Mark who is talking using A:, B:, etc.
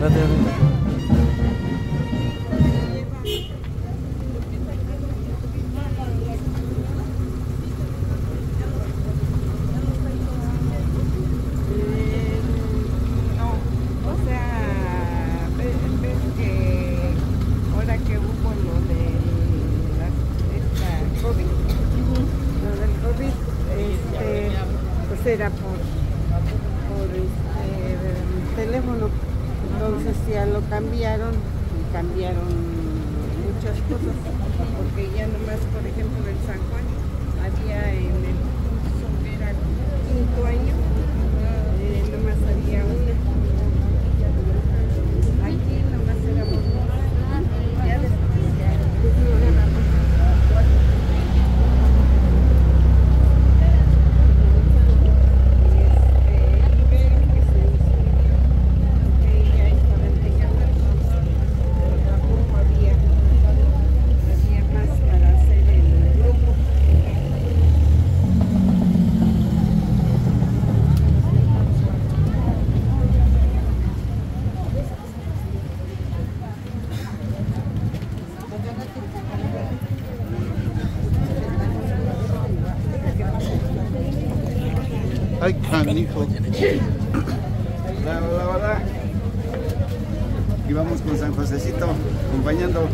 A: No, o sea veo que ahora que hubo lo de la COVID, lo del COVID, este era por teléfono. Entonces ya lo cambiaron y cambiaron muchas cosas. Porque ya nomás, por ejemplo, en San Juan, Ay, canijo. Hola, hola, hola. Y vamos con San Josecito, acompañando.